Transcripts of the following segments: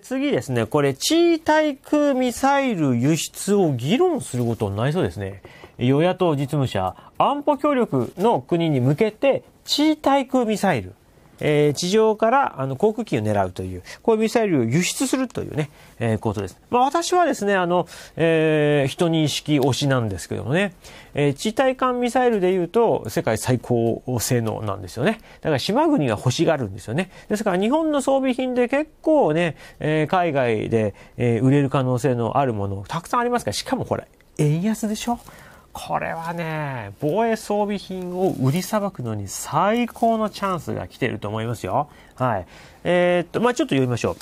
次ですね、これ、地対空ミサイル輸出を議論することになりそうですね。与野党実務者、安保協力の国に向けて、地対空ミサイル。えー、地上からあの航空機を狙うという、こういうミサイルを輸出するというね、えー、ことです。まあ私はですね、あの、えー、人認識推しなんですけどもね、えー、地対艦ミサイルで言うと世界最高性能なんですよね。だから島国が欲しがるんですよね。ですから日本の装備品で結構ね、えー、海外で、えー、売れる可能性のあるものたくさんありますから、しかもこれ、円安でしょ？これはね、防衛装備品を売りさばくのに最高のチャンスが来てると思いますよ。はい。えー、っと、まあちょっと読みましょう。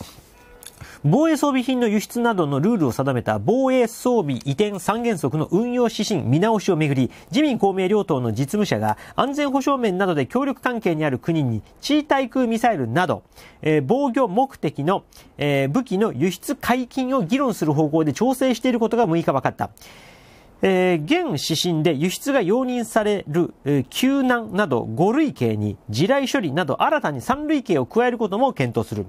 防衛装備品の輸出などのルールを定めた防衛装備移転三原則の運用指針見直しをめぐり、自民公明両党の実務者が安全保障面などで協力関係にある国に地位対空ミサイルなど、えー、防御目的の、えー、武器の輸出解禁を議論する方向で調整していることが6日分かった。えー、現指針で輸出が容認される、えー、救難など5類型に地雷処理など新たに3類型を加えることも検討する。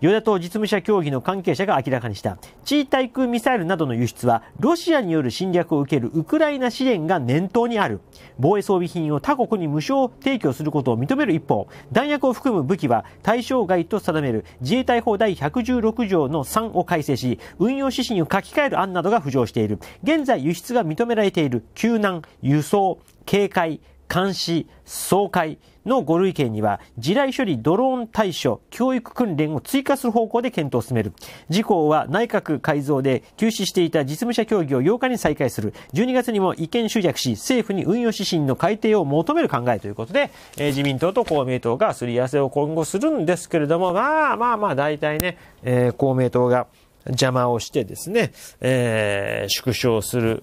与野党実務者協議の関係者が明らかにした。地位対空ミサイルなどの輸出はロシアによる侵略を受けるウクライナ支援が念頭にある。防衛装備品を他国に無償提供することを認める一方、弾薬を含む武器は対象外と定める自衛隊法第116条の3を改正し、運用指針を書き換える案などが浮上している。現在輸出が認認められている救難、輸送、警戒、監視、総会の5類型には、地雷処理ドローン対処、教育訓練を追加する方向で検討を進める。自公は内閣改造で休止していた実務者協議を8日に再開する。12月にも意見集約し、政府に運用指針の改定を求める考えということで、えー、自民党と公明党がすり合わせを今後するんですけれども、まあまあまあ大体ね、えー、公明党が邪魔をしてですね、えー、縮小する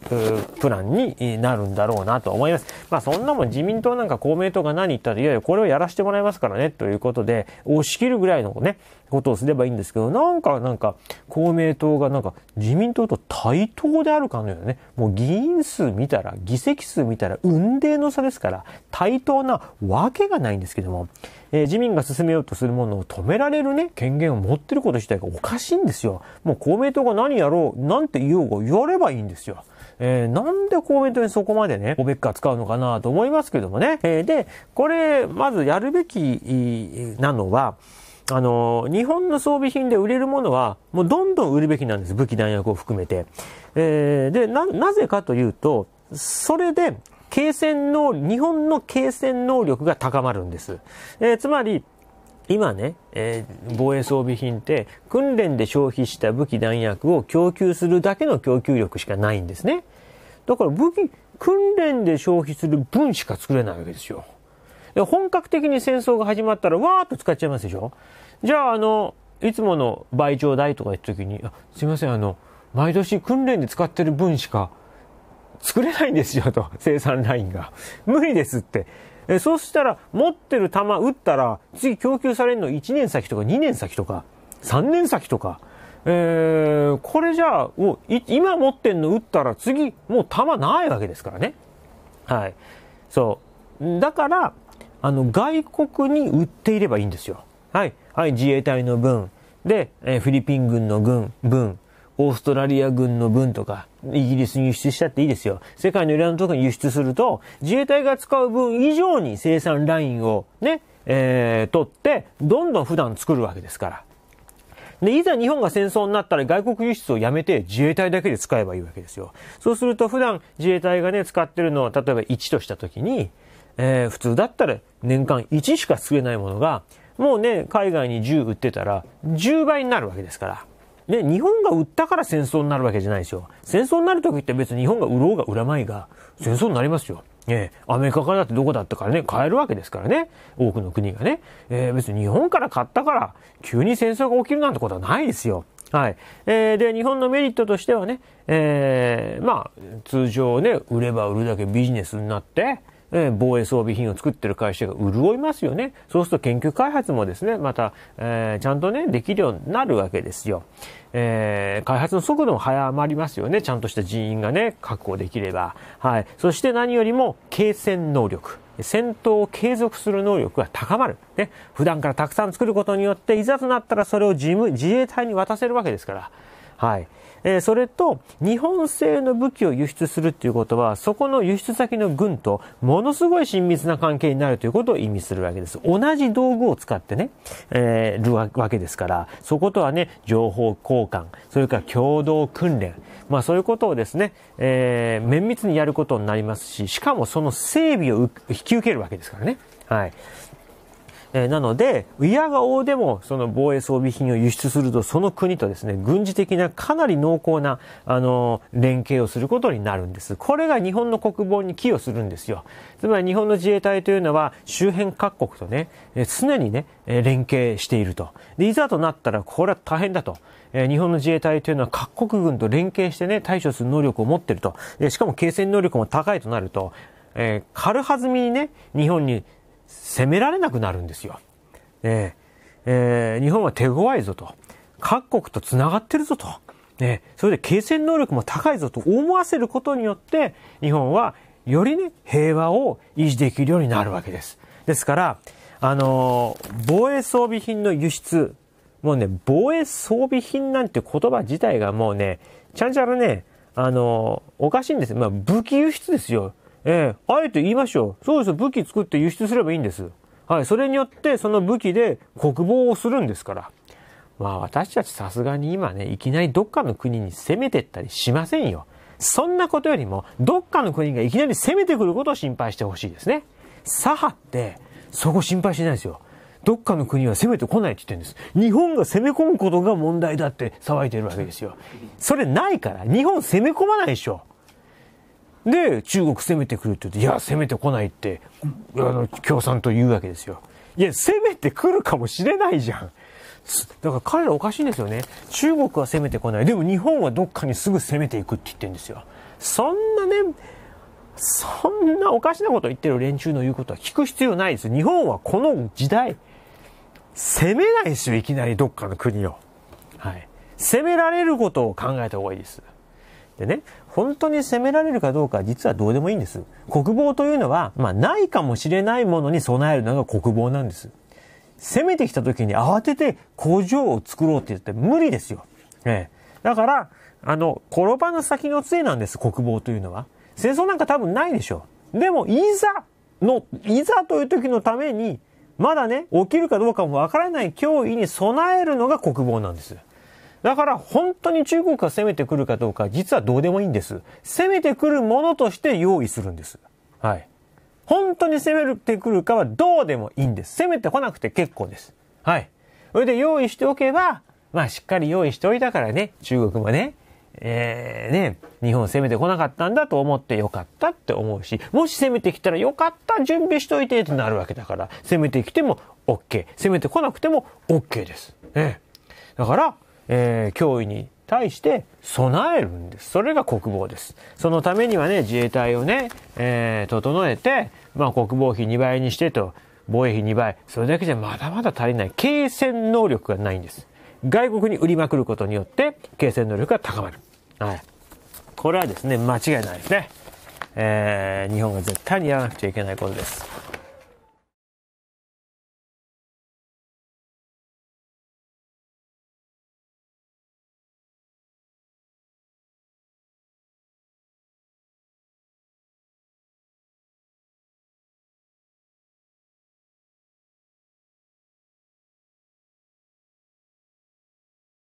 プランになるんだろうなと思います。まあそんなもん自民党なんか公明党が何言ったら、いやいやこれをやらせてもらいますからねということで、押し切るぐらいのね、ことをすればいいんですけど、なんか、なんか、公明党がなんか、自民党と対等であるかのようなね、もう議員数見たら、議席数見たら、運命の差ですから、対等なわけがないんですけども、えー、自民が進めようとするものを止められるね、権限を持ってること自体がおかしいんですよ。もう公明党が何やろう、なんて言おうが言わればいいんですよ。えー、なんで公明党にそこまでね、おべっか使うのかなと思いますけどもね。えー、で、これ、まずやるべきなのは、あの、日本の装備品で売れるものは、もうどんどん売るべきなんです。武器弾薬を含めて。えー、で、な、なぜかというと、それで、継戦能、日本の継戦能力が高まるんです。えー、つまり、今ね、えー、防衛装備品って訓練で消費した武器弾薬を供給するだけの供給力しかないんですね。だから武器、訓練で消費する分しか作れないわけですよ。本格的に戦争が始まったらわーっと使っちゃいますでしょ？じゃあ、あの、いつもの倍増代とか言った時に、あすいません、あの、毎年訓練で使ってる分しか作れないんですよと、生産ラインが。無理ですって。えそうしたら、持ってる弾撃ったら、次供給されるの1年先とか2年先とか、3年先とか、えー、これじゃあ、もう、今持ってんの撃ったら次、もう弾ないわけですからね。はい。そう。だから、あの、外国に売っていればいいんですよ。はい。はい、自衛隊の分。で、え、フィリピン軍の軍、分。オーストラリア軍の分とか、イギリスに輸出しちゃっていいですよ。世界のいろんなところに輸出すると、自衛隊が使う分以上に生産ラインをね、えー、取って、どんどん普段作るわけですから。で、いざ日本が戦争になったら外国輸出をやめて自衛隊だけで使えばいいわけですよ。そうすると普段自衛隊がね、使ってるのを例えば1としたときに、えー、普通だったら年間1しか作れないものが、もうね、海外に10売ってたら10倍になるわけですから。で、日本が売ったから戦争になるわけじゃないですよ。戦争になるときって別に日本が売ろうが売らないが、戦争になりますよ。ええ、アメリカからだってどこだったからね、買えるわけですからね。多くの国がね。えー、別に日本から買ったから、急に戦争が起きるなんてことはないですよ。はい。えー、で、日本のメリットとしてはね、えー、まあ、通常ね、売れば売るだけビジネスになって、え防衛装備品を作ってる会社が潤いますよね。そうすると研究開発もですね、また、えー、ちゃんとね、できるようになるわけですよ。えー、開発の速度も早まりますよね。ちゃんとした人員がね、確保できれば。はい。そして何よりも、継戦能力。戦闘を継続する能力が高まる。ね。普段からたくさん作ることによって、いざとなったらそれを自自衛隊に渡せるわけですから。はい。えー、それと、日本製の武器を輸出するっていうことは、そこの輸出先の軍とものすごい親密な関係になるということを意味するわけです。同じ道具を使ってね、えー、るわけですから、そことはね、情報交換、それから共同訓練、まあそういうことをですね、えー、綿密にやることになりますし、しかもその整備を引き受けるわけですからね。はい。えー、なので、嫌が応でもその防衛装備品を輸出すると、その国とですね、軍事的なかなり濃厚な、あのー、連携をすることになるんです。これが日本の国防に寄与するんですよ。つまり日本の自衛隊というのは、周辺各国とね、えー、常にね、え連携していると。で、いざとなったら、これは大変だと。え日本の自衛隊というのは各国軍と連携してね、対処する能力を持っていると。でしかも継戦能力も高いとなると、え軽はずみにね、日本に攻められなくなるんですよ。ええー、日本は手強いぞと。各国と繋がってるぞと。ね、それで継戦能力も高いぞと思わせることによって、日本はよりね、平和を維持できるようになるわけです。ですから、あのー、防衛装備品の輸出、もうね、防衛装備品なんて言葉自体がもうね、ちゃんちゃらね、あのー、おかしいんです。まあ、武器輸出ですよ。ええー、あえて言いましょう。そうです武器作って輸出すればいいんです。はい。それによってその武器で国防をするんですから。まあ私たちさすがに今ね、いきなりどっかの国に攻めてったりしませんよ。そんなことよりも、どっかの国がいきなり攻めてくることを心配してほしいですね。左派って、そこ心配しないですよ。どっかの国は攻めてこないって言ってるんです。日本が攻め込むことが問題だって騒いでるわけですよ。それないから、日本攻め込まないでしょ。で、中国攻めてくるって言って、いや、攻めてこないって、あの、共産党言うわけですよ。いや、攻めてくるかもしれないじゃん。だから彼らおかしいんですよね。中国は攻めてこない。でも日本はどっかにすぐ攻めていくって言ってるんですよ。そんなね、そんなおかしなこと言ってる連中の言うことは聞く必要ないです。日本はこの時代、攻めないですよ、いきなりどっかの国を。はい。攻められることを考えた方がいいです。でね、本当に攻められるかどうかは実はどうでもいいんです。国防というのは、まあないかもしれないものに備えるのが国防なんです。攻めてきた時に慌てて工場を作ろうって言って無理ですよ。ええ。だから、あの、転ばぬ先の杖なんです、国防というのは。戦争なんか多分ないでしょう。でも、いざの、いざという時のために、まだね、起きるかどうかもわからない脅威に備えるのが国防なんです。だから本当に中国が攻めてくるかどうか実はどうでもいいんです。攻めてくるものとして用意するんです。はい。本当に攻めてくるかはどうでもいいんです。攻めてこなくて結構です。はい。それで用意しておけば、まあしっかり用意しておいたからね、中国もね、えー、ね、日本攻めてこなかったんだと思ってよかったって思うし、もし攻めてきたらよかった準備しといてってなるわけだから、攻めてきても OK、攻めてこなくても OK です。ね。だから、えー、脅威に対して備えるんです。それが国防です。そのためにはね、自衛隊をね、えー、整えて、まあ国防費2倍にしてと、防衛費2倍、それだけじゃまだまだ足りない。継戦能力がないんです。外国に売りまくることによって、継戦能力が高まる。はい。これはですね、間違いないですね。えー、日本が絶対にやらなくちゃいけないことです。